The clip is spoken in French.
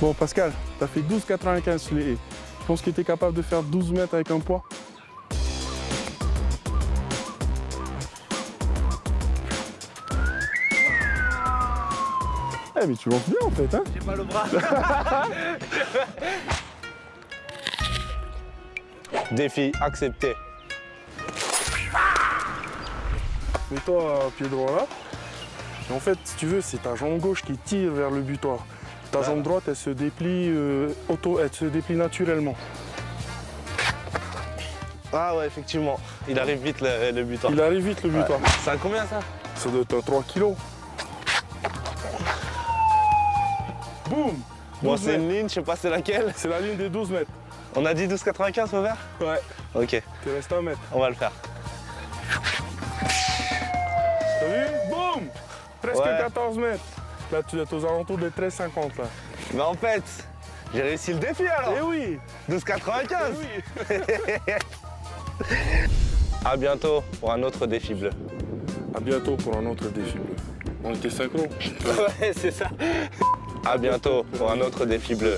Bon, Pascal, t'as fait 12,95 sur les haies. Je pense que t'es capable de faire 12 mètres avec un poids. Eh, mais tu lances bien en fait, hein J'ai mal au bras. Défi accepté. Mets-toi à pied droit là. Et en fait, si tu veux, c'est ta jambe gauche qui tire vers le butoir. Ta jambe droite, elle se déplie, euh, auto, elle se déplie naturellement. Ah ouais, effectivement. Il arrive vite le, le butoir. Il arrive vite le butoir. C'est à combien ça? Ça doit être à 3 kilos. Boum Bon, 12 c'est une ligne, je sais pas c'est laquelle. C'est la ligne des 12 mètres. On a dit 12,95 au vert? Ouais, Ok, tu restes un mètre. on va le faire. T'as vu? Boum Presque Ouais. 14 mètres. Là, tu es aux alentours de 13,50 là. Mais en fait, j'ai réussi le défi alors Eh oui 12,95 Eh oui À bientôt pour un autre défi bleu. À bientôt pour un autre défi bleu. On était synchro. Ouais, c'est ça. À bientôt pour un autre défi bleu.